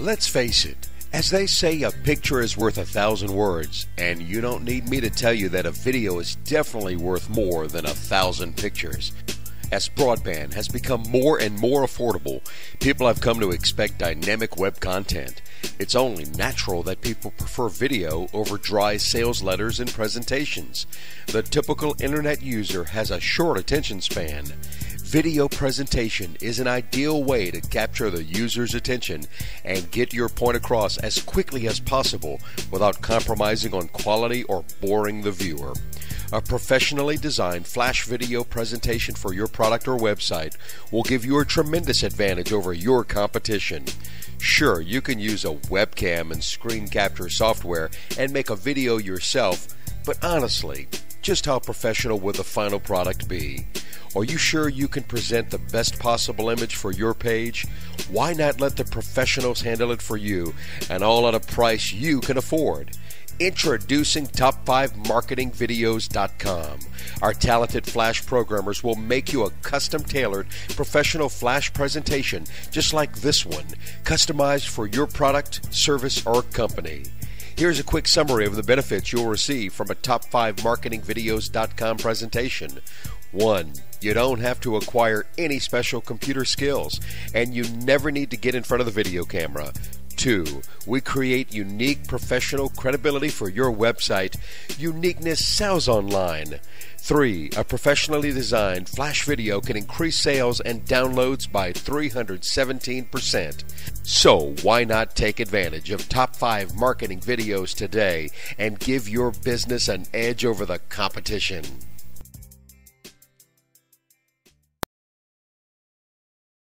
Let's face it, as they say, a picture is worth a thousand words, and you don't need me to tell you that a video is definitely worth more than a thousand pictures. As broadband has become more and more affordable, people have come to expect dynamic web content. It's only natural that people prefer video over dry sales letters and presentations. The typical internet user has a short attention span. Video presentation is an ideal way to capture the user's attention and get your point across as quickly as possible without compromising on quality or boring the viewer. A professionally designed flash video presentation for your product or website will give you a tremendous advantage over your competition. Sure, you can use a webcam and screen capture software and make a video yourself, but honestly, just how professional will the final product be? Are you sure you can present the best possible image for your page? Why not let the professionals handle it for you and all at a price you can afford? Introducing Top5MarketingVideos.com. Our talented Flash programmers will make you a custom tailored professional Flash presentation just like this one, customized for your product, service, or company. Here's a quick summary of the benefits you'll receive from a Top5MarketingVideos.com presentation. 1. You don't have to acquire any special computer skills, and you never need to get in front of the video camera. 2. We create unique professional credibility for your website. Uniqueness sells online. 3. A professionally designed flash video can increase sales and downloads by 317%. So, why not take advantage of top 5 marketing videos today and give your business an edge over the competition?